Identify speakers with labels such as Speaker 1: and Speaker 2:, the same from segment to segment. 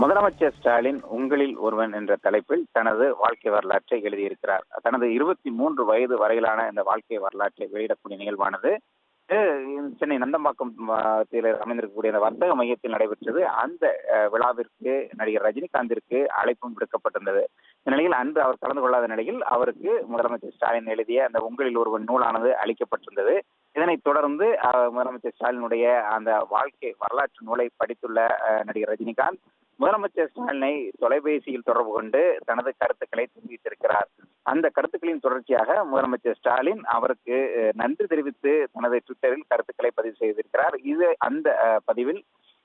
Speaker 1: முதலமைச்சர் ஸ்டாலின் உங்களில் ஒருவன் என்ற தலைப்பில் தனது வாழ்க்கை வரலாற்றை எழுதியிருக்கிறார். தனது இருபத்தி மூன்று வயது வரையிலான இந்த வாழ்க்கை வரலாற்றை வெளியிடக்கூடிய நிகழ்வானது சென்னை நந்தம்பாக்கம் அமைந்திருக்கக்கூடிய அந்த வர்த்தக மையத்தில் நடைபெற்றது. அந்த விழாவிற்கு நடிகர் ரஜினிகாந்திற்கு அழைப்பும் விடுக்கப்பட்டிருந்தது. இந்த நிலையில் அன்று அவர் கலந்து கொள்ளாத நிலையில் அவருக்கு முதலமைச்சர் ஸ்டாலின் எழுதிய அந்த உங்களில் ஒருவன் நூலானது அளிக்கப்பட்டிருந்தது. இதனைத் தொடர்ந்து முதலமைச்சர் ஸ்டாலினுடைய அந்த வாழ்க்கை வரலாற்று நூலை படித்துள்ள நடிகர் ரஜினிகாந்த் முதலமைச்சர் ஸ்டாலினை தொலைபேசியில் தொடர்பு கொண்டு தனது கருத்துக்களை தெரிவித்திருக்கிறார். அந்த கருத்துக்களின் தொடர்ச்சியாக முதலமைச்சர் ஸ்டாலின் அவருக்கு நன்றி தெரிவித்து தனது ட்விட்டரில் கருத்துக்களை பதிவு செய்திருக்கிறார். இது அந்த பதிவில்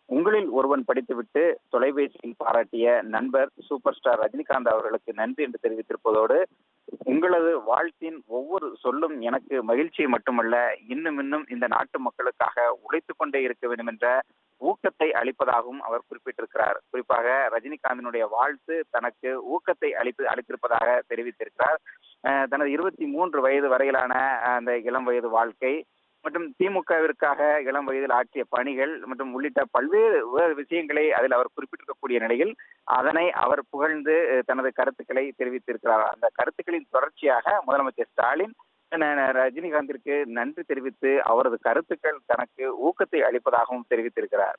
Speaker 1: உங்களில் ஒருவன் படித்துவிட்டு தொலைபேசியில் பாராட்டிய நண்பர் சூப்பர் ஸ்டார் ரஜினிகாந்த் அவர்களுக்கு நன்றி என்று தெரிவித்திருப்பதோடு உங்களது வாழ்த்தின் ஒவ்வொரு சொல்லும் எனக்கு மகிழ்ச்சியை மட்டுமல்ல இன்னும் இன்னும் இந்த நாட்டு மக்களுக்காக உழைத்துக் கொண்டே இருக்க வேண்டும் என்ற ஊக்கத்தை அளிப்பதாகவும் அவர் குறிப்பிட்டிருக்கிறார். குறிப்பாக ரஜினிகாந்தினுடைய வாழ்த்து தனக்கு ஊக்கத்தை அளித்து அளித்திருப்பதாக தெரிவித்திருக்கிறார். அஹ் தனது இருபத்தி மூன்று வயது வரையிலான அந்த இளம் வயது வாழ்க்கை மற்றும் திமுகவிற்காக இளம் வயதில் ஆற்றிய பணிகள் மற்றும் உள்ளிட்ட பல்வேறு விஷயங்களை அதில் அவர் குறிப்பிட்டிருக்கக்கூடிய நிலையில் அதனை அவர் புகழ்ந்து தனது கருத்துக்களை தெரிவித்திருக்கிறார். அந்த கருத்துக்களின் தொடர்ச்சியாக முதலமைச்சர் ஸ்டாலின் ரஜினிகாந்திற்கு நன்றி தெரிவித்து அவரது கருத்துக்கள் தனக்கு ஊக்கத்தை அளிப்பதாகவும் தெரிவித்திருக்கிறார்.